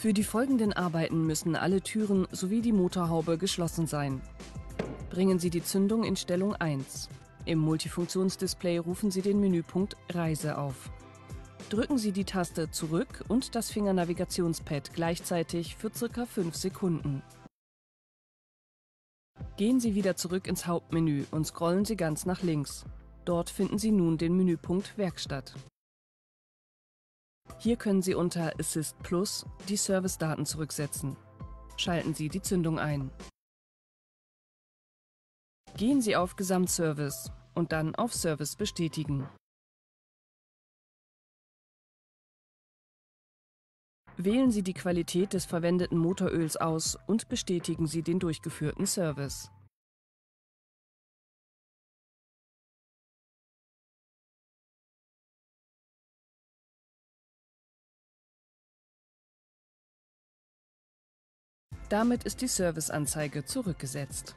Für die folgenden Arbeiten müssen alle Türen sowie die Motorhaube geschlossen sein. Bringen Sie die Zündung in Stellung 1. Im Multifunktionsdisplay rufen Sie den Menüpunkt Reise auf. Drücken Sie die Taste Zurück und das Fingernavigationspad gleichzeitig für ca. 5 Sekunden. Gehen Sie wieder zurück ins Hauptmenü und scrollen Sie ganz nach links. Dort finden Sie nun den Menüpunkt Werkstatt. Hier können Sie unter Assist Plus die Servicedaten zurücksetzen. Schalten Sie die Zündung ein. Gehen Sie auf Gesamtservice und dann auf Service bestätigen. Wählen Sie die Qualität des verwendeten Motoröls aus und bestätigen Sie den durchgeführten Service. Damit ist die Serviceanzeige zurückgesetzt.